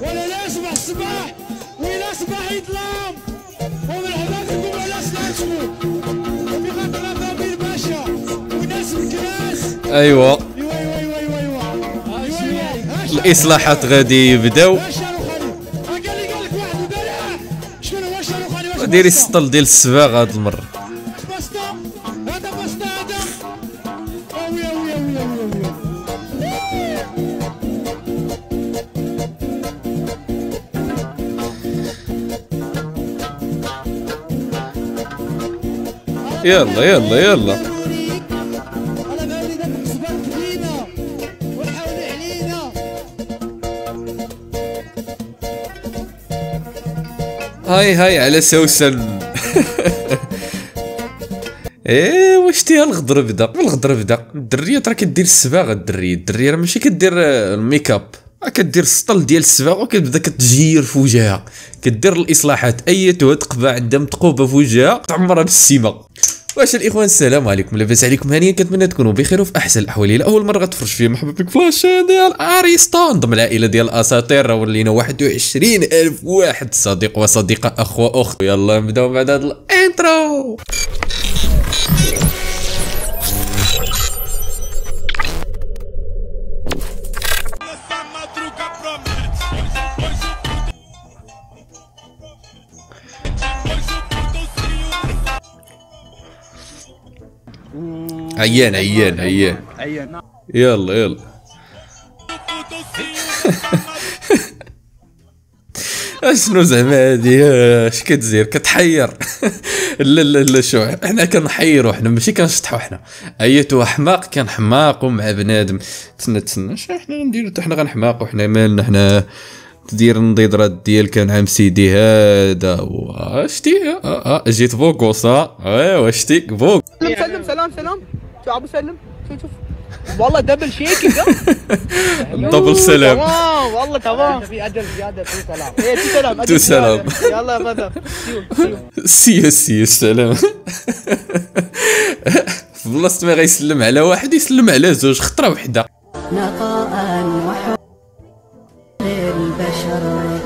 ولا لا يصبح الصباح ولا صباح يظلم ومرحبا بكم على صلاتكم وبغا ثلاثة بن باشا. وناس الكراس ايوا ايوا ايوا ايوا ايوا ايوا ايوا الإصلاحات غادي يبداو. ديري؟ السطل ديال السباغ هاد المرة. يلا يلا يلا. هاي هاي على سوسن. إيه واش تي الغدر بدا؟ الغدر بدا. الدرية راه كدير السباغه الدرية. الدرية راه ماشي كدير آه، ال make up. راه كدير السطل ديال السباغه وكتبدا كتجير في وجهها. كدير الإصلاحات. ايتها تقبة عندها متقوبه في وجهها تعمرها بالسيمه واش الاخوان السلام عليكم لاباس عليكم هانيا كنتمنى تكونوا بخير وفي احسن الاحوال. إلى اول مرة غتفرج فيا مرحبا بك في la chaîne ديال اريستا نضم العائلة ديال الاساطير راه ولينا 21 ألف واحد صديق وصديقة اخ واخت يلا نبداو بعد هذا ال intro. عيان عيان عيان. يلا يلا. أشنو زعما هادي؟ اش كتزير؟ كتحير. لا لا لا شو حنا كنحيرو حنا ماشي كنشطحو حنا ايتو حماق كان حماق مع بنادم. تسنى تسنى حنا نديرو حنا غنحماقو. حنا مالنا حنا تدير النضيضرات ديال كان عام سيدي هذا. واشتي آه آه جيت بوكوس ها ايوا شتي بوك سلم سلم سلام سلام. شو ابو سلم. شوف شوف. والله دبل شيكينج دبل سلام. تمام والله تمام. في أجل زيادة في سلام. إيه تو سلام تو سلام. يلا يا بدر. سيو سيو السلام في بلاصة ما غيسلم على واحد يسلم على زوج خطرة وحدة. نقاء وحب البشر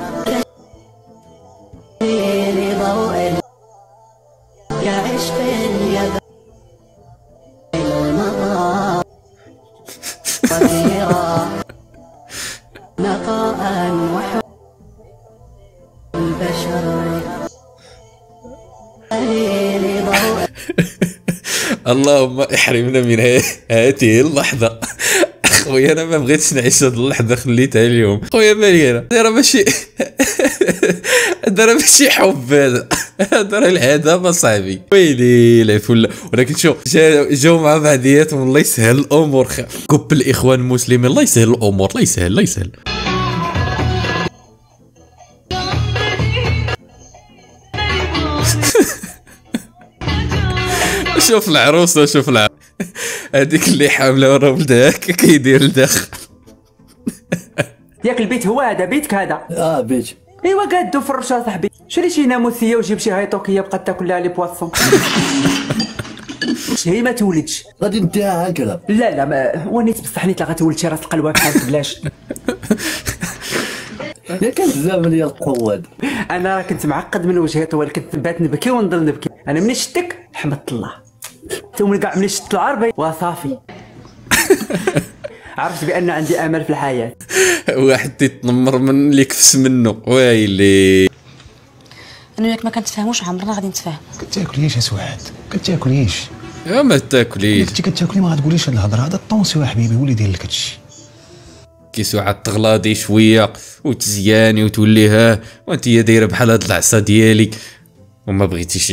كثير ضوء كعشق اليد اللهم احرمنا من هذه اللحظة. خويا أنا ما بغيتش نعيش هذه اللحظة خليتها اليوم. خويا مالي أنا هذا راه ماشي هذا راه ماشي حب هذا. هذا راه العذاب اصاحبي ويلي فل ولكن شوف جا- جاو مع بعضياتهم الله يسهل الأمور. كب الإخوان المسلمين. الله يسهل الأمور الله يسهل الله يسهل. شوف العروسة شوف الع... هذيك اللي حاملة ورا ولدها هكا كيدير لداخل ياك البيت هو هذا بيتك هذا. آه بيت. إيوا قادو فرش صاحبي. شري شي ناموسيه وجيب شي هايطوكيه بقات تاكل لها لي بواسون. هي ما تولدش. غادي نديها هكذا. لا لا ما ونيت بصح نيت غتولد شي راس القلوه بحال بلاش. يا كان بزاف ديال القواد. أنا راه كنت معقد من وجهي طوال كنت بات نبكي ونضل نبكي. أنا ملي شتك حمدت الله. ثم كاع ملي شت العربي. وصافي. عرفت بأن عندي أمل في الحياة. واحد تيتنمر من اللي كفس منه. ويلي. أنا وياك ما كنتفاهموش عمرنا غادي نتفاهم. كتاكليش اسواد كتاكليش يا ما تاكليش كنتي كتاكلي ما غتقوليش هاد الهضرة. هذا الطونسي حبيبي هو اللي داير لك هادشي كيسو عاد تغلاضي شوية وتزياني وتولي ها وانت هي دايرة بحال هاد العصا ديالي وما بغيتيش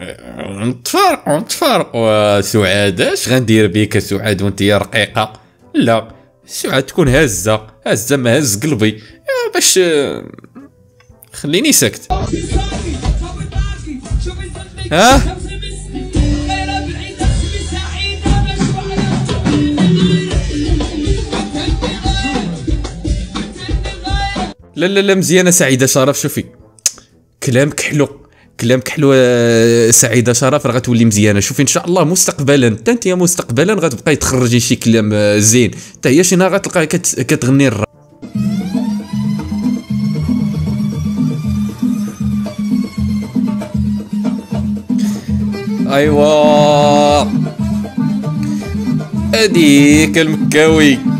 نتفارقوا نتفارقوا سعاد اش غندير بك سعاد وانت رقيقة؟ لا سعاد تكون هازه هازه ما هز قلبي. باش خليني ساكت. ها؟ لا لا لا مزيانة سعيدة شرف شوفي. كلامك حلو. كلام كحلوة آه، سعيدة شرف راه غتولي مزيانة. شوفي إن شاء الله مستقبلا حتى أنت مستقبلا غتبقاي تخرجي شي كلام آه، زين. حتى هي شي نهار غتلقاها كتغني الراب. ايوا هذيك المكاوي.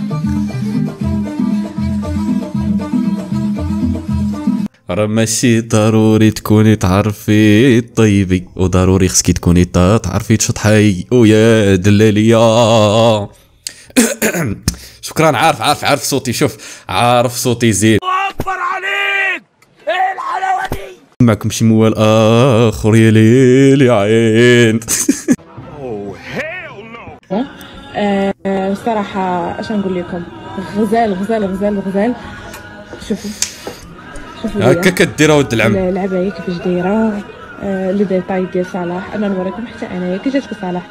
راه ماشي ضروري تكوني تعرفي طيبي وضروري خصكي تكوني تعرفي تشطحي ويا دلالية. شكرا. عارف عارف عارف صوتي. شوف عارف صوتي زين. أكبر عليك! إيه الحلاوة دي؟ معكم شي موال اخر يا ليل يا عين. آه، صراحة اش نقول لكم؟ غزال غزال غزال غزال. شوفوا. هكا كدير ود العم. العباية كيفاش دايرة. آه، les détails ديال صلاح أنا نوريكم حتى أنايا. كي جاتك صلاح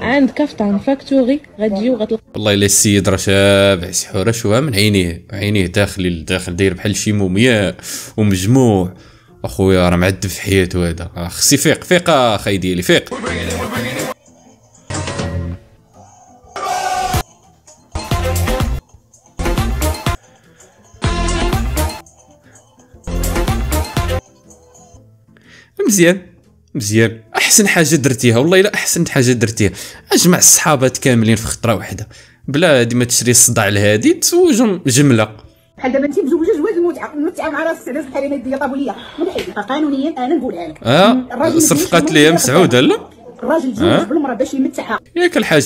عند Caftan Factory غتجيو غتلقاو والله إلا السيد راه شابع سحوره شوها من عينيه. عينيه داخل لداخل داير بحال شي مومياء ومجموع. أخويا راه معذب في حياته هذا. خصي فيق. فيق أخي ديالي فيق. مزيان. مزيان. أحسن حاجة درتيها. والله إلا أحسن حاجة درتيها. أجمع الصحابات كاملين في خطرة واحدة. بلا هادي ما تشري الصداع لهادي تزوجهم جملة. بحال دابا انت مزوجة جواز المتعه المتعه مع راس السعدات الحريمات ديال طابولية. من الحقيقة قانونيا أنا نقولها لك آه صفقات المرأة مسعودة لا؟ الراجل آه. تزوج بالمراه باش يمتعها. ياك الحاجة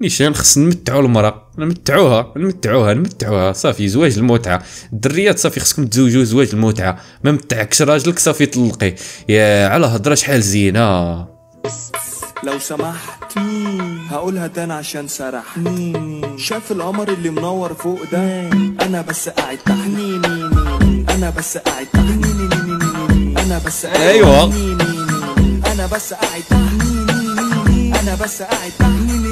نيشان خص نمتعوا المرأة نمتعوها نمتعوها نمتعوها. صافي زواج المتعة. الدريات صافي خصكم تزوجوا زواج المتعة. ما متعكش راجلك صافي طلقيه يا على هضرة شحال زينة. لو سمحت هقولها تاني عشان سرح شاف القمر اللي منور فوق ده؟ أنا بس قاعد تحت. أنا بس قاعد تحت. أنا بس قاعد أيوة. أنا بس قاعد تحت. أنا بس قاعد تحت.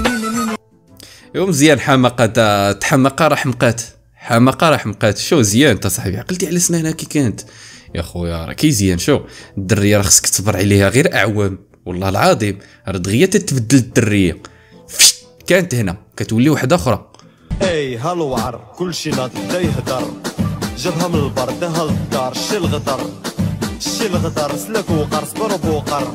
يوم مزيان حماقه دا تحماقه راه حمقات حماقه راه حمقات شو زيان انت صاحبي؟ عقلتي على سنانها كي كانت. يا خويا راه كي زيان شو؟ الدرية راه خصك تصبر عليها غير أعوام. والله العظيم راه دغيا تتبدل الدرية. فشت، كانت هنا. كتولي واحدة أخرى. أي هالوعر كل شي ناض بدا يهدر. جابها من البرد هالدار شي الغدر. شي الغدر سلك وقر صبر بوقر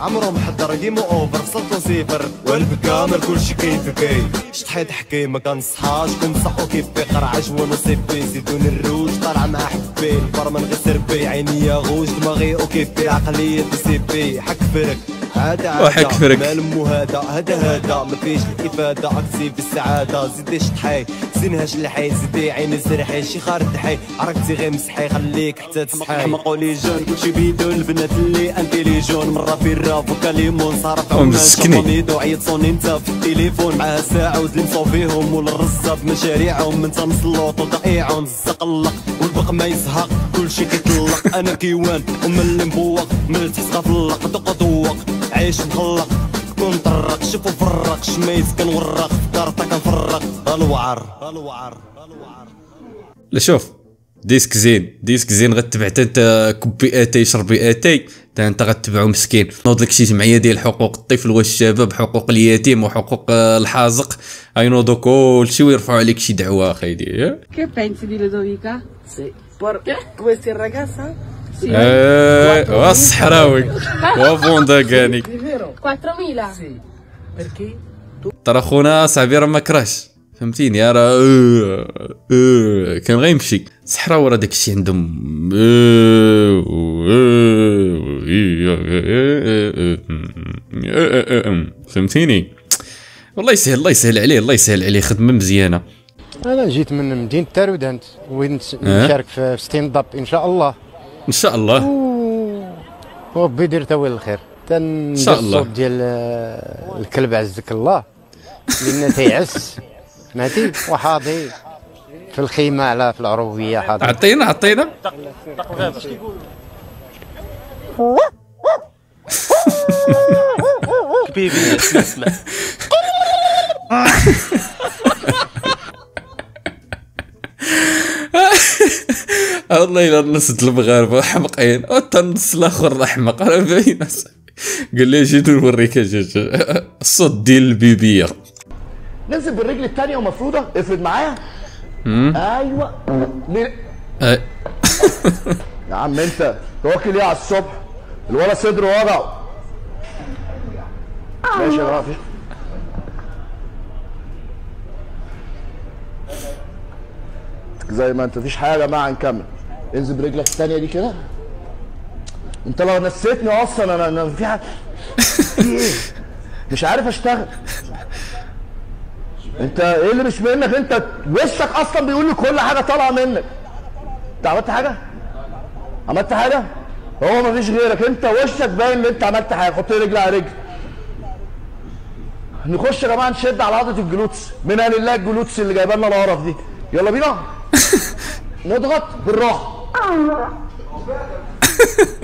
عمرو محضر ديما أوفر صلتو صفر والب كامل كل شي كيف كي شطحيت حكي ما كنصحاش كون صحو كيف بقر عجوان وصيبي زيدون الروج طالع مع حبي البر من غير سربي عيني يا غوج دماغي وكيف بي عقلية سيبي حك فرق. هذا. مال مو هذا. هذا هذا. ما فيش الافاده اكسي في السعاده زيدي شطحي زينهاش الحي. زيدي عيني زرحي شي خارج حي عرفتي غير مسحي. خليك حتى تسحي. مقولي جون. كلشي بيدو البنات اللي انتيليجون مرة في الراب وكليمون صارف ومسكني. عمال عيط صوني انت في التليفون. معاه ساعه ودلمصو فيهم. ولا الرزه بمشاريعهم انت مسلوط وضائعهم الزقلق والبق ما يزهق. كلشي كيطلق أنا كيوان. ومن اللي مبوق. من تحس غفلق دق دوق عيش مخلق كون طرق شوفو فرق شميت كنورق فكرتا كنفرق الوعر الوعر لا شوف ديسك زين ديسك زين غتبع حتى انت كبي اتاي شربي اتاي تا انت غتبعو مسكين نوض لك شي جمعيه ديال حقوق الطفل والشباب حقوق اليتيم وحقوق الحازق غينوضو كلشي ويرفعوا عليك شي دعوة أخي دي ¿Qué pensi di Ludovica? Sì. Por questa ragazza? Sì. إيه الصحراوي وفوندا كاني 4.000? Sì. Perché? ترى خونا صاحبي راه ما كراش فهمتيني راه كان غيمشي صحراوي راه داكشي عندهم فهمتيني والله يسهل الله يسهل عليه الله يسهل عليه خدمه مزيانه أنا جيت من مدينه تارودانت وين. نشارك في stand up ان شاء الله إن شاء الله. وربي يدير تاويل الخير. إن شاء الله. الصوت ديال آه، الكلب عزك الله. لأن تيعس مهدي وحاضي. في الخيمة على في العروبية حاضر. عطينا عطينا كبيبي اسمع والله الا د المغاربة حمقين. وتا النص الأخر احمق راه باين قال لي جيت نوريك الصوت ديال البيبيه ننزل بالرجل التانية ومفروضة؟ افرد معايا. أيوه؟ آه. يا عم أنت توكل إيه على الصبح. الولا صدره وجعه ماشي يا جماعة في زي ما أنت مفيش حاجة يا جماعة نكمل. انزل برجلك الثانية دي كده. انت لو نسيتني أصلا أنا أنا في حاجة. في إيه؟ مش عارف اشتغل. انت إيه اللي مش منك انت وشك أصلا بيقول لي كل حاجة طالعة منك. انت عملت حاجة؟ عملت حاجة؟ هو مفيش غيرك. انت وشك باين ان انت عملت حاجة. حط رجل على رجل. نخش يا جماعة نشد على عضلة ال glutes. من قال الله ال glutes اللي جايبه لنا القرف دي. يلا بينا. نضغط بالراحة.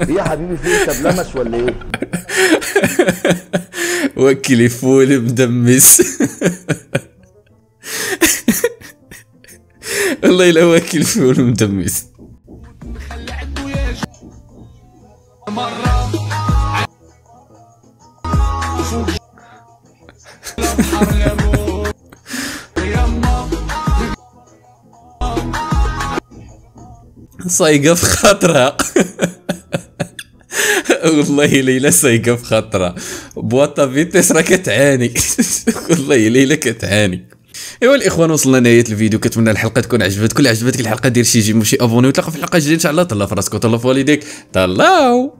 إيه يا حبيبي في انت بلمس ولا إيه؟ وكلي فول مدمس. والله الا واكل فول مدمس. صايقه في خاطرها والله ليلى سايقه في خاطرها بواطا فيتيس راه كتعاني والله ليلى كتعاني. إيوا الإخوان وصلنا لنهاية الفيديو. كنتمنى الحلقة تكون عجبتكم اللي عجبتك الحلقة دير شي جيم وشي أبوني وتلاقى في الحلقة الجاية إن شاء الله. تهلا في راسك وتهلا في والديك. تهلاو!